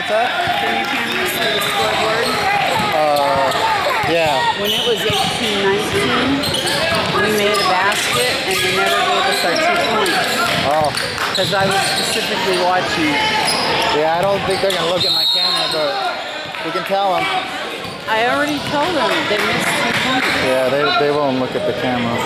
what's that? Can you cameras for the scoreboard? Uh, yeah. When it was 18, 19, we made a basket and they never gave us our two points. Oh. Because I was specifically watching. Yeah, I don't think they're going to look at my camera, but we can tell them. I already told them they missed two points. Yeah, they, they won't look at the camera.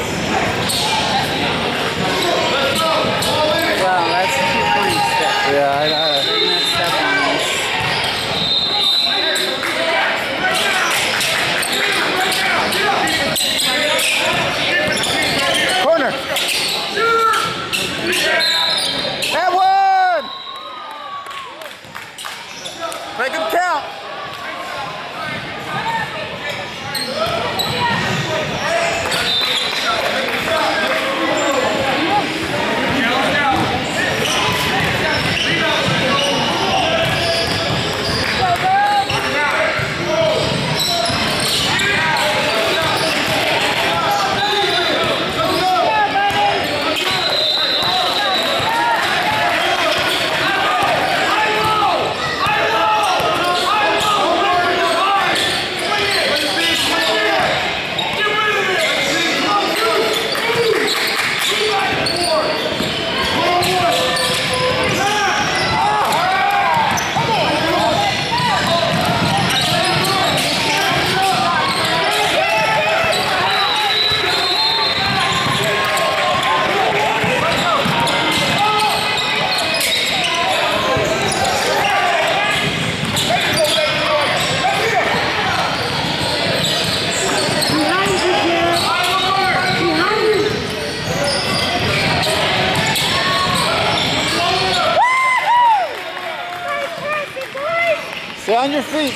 On your feet.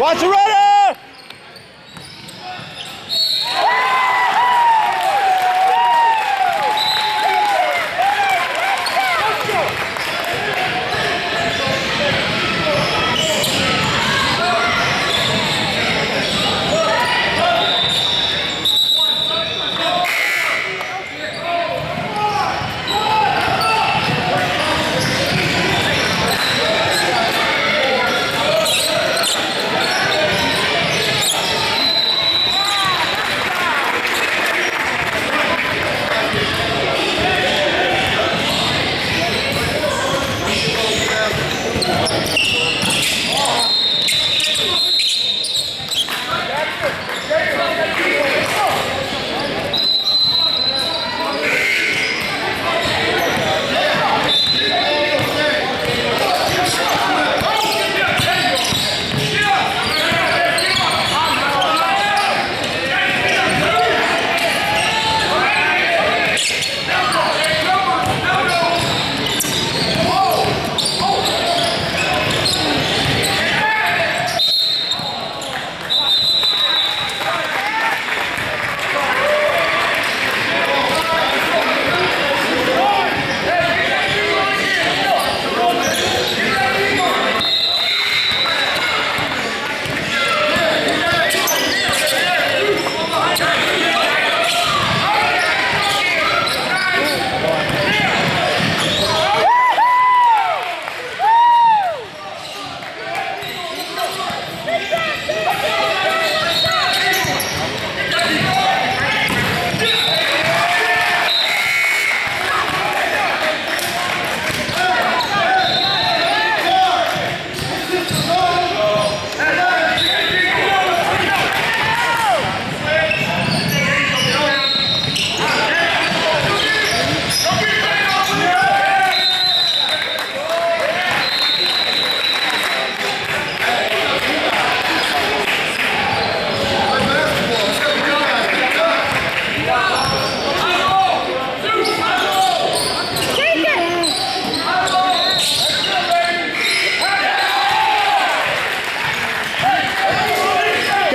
Watch it ready!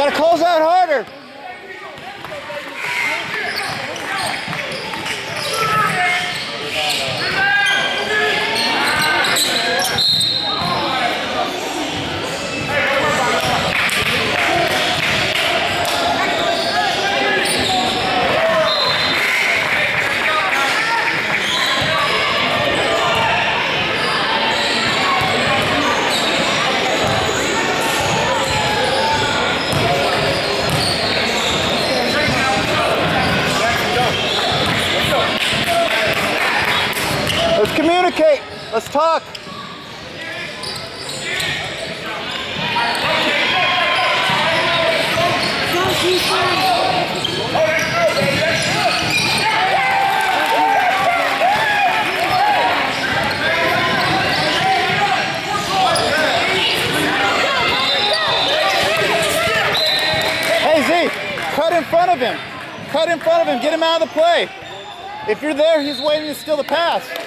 gotta close Let's talk. Hey Z, cut in front of him. Cut in front of him. Get him out of the play. If you're there, he's waiting to steal the pass.